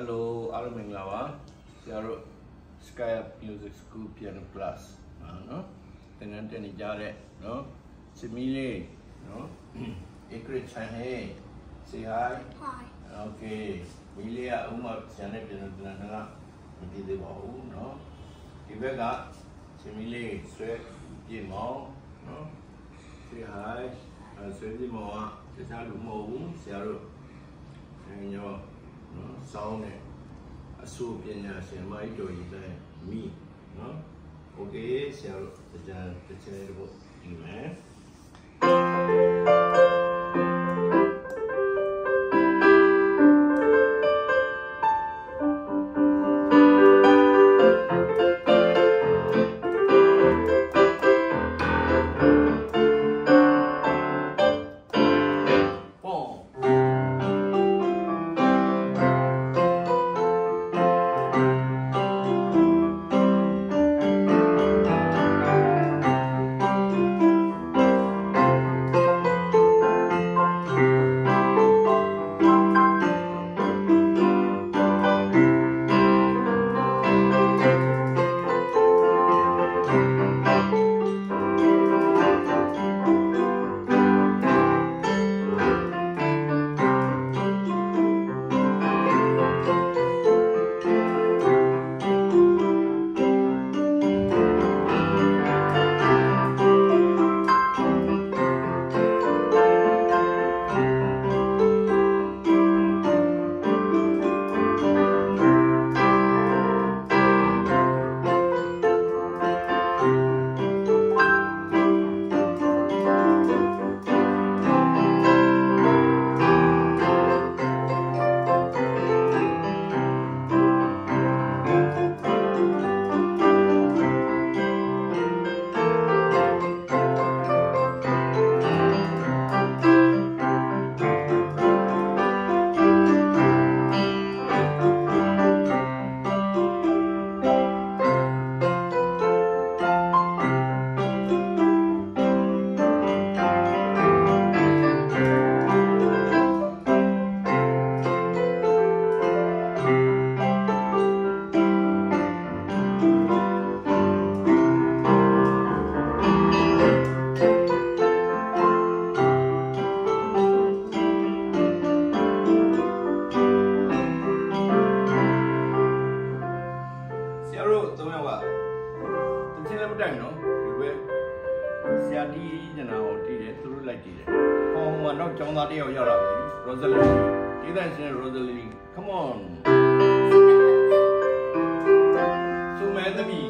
Hello အားလုံးမင်္ဂလာပါဆရာတို့ Sky Music School Piano Class နော်သင်တန်းတက်နေကြတဲ့နော်ချစ်မီလေးနော် Ikrit Chan hey say hi Hi. okay မီလေးကဥမာဆရာနဲ့ပြန်ပြန်လာမတည်သေးပါဘူးနော်ဒီဘက်ကချစ်မီလေးဆွဲပြင်မောင်းနော် say hi ဆွဲပြင်မောင်းကတခြားလူမဟုတ်ဘူးဆရာတို့အဲညော နော်စောင်းနဲ့အဆူပညာရှင်မိုက်တော်ကြီးတဲ့မိနော်โอเคဆရာတို့တကြံတချဲတော့ဒီမ ဆရာတီးညနာကိုတီးတယ်သူတို့လိုက်တီးတယ်ဟောမှာတော့ကျောင်းသားတစ်ယောက်ရောက်လာပြီ Rosalie ဒီတိုင်းရှင် Rosalie come on သူမဲသမီး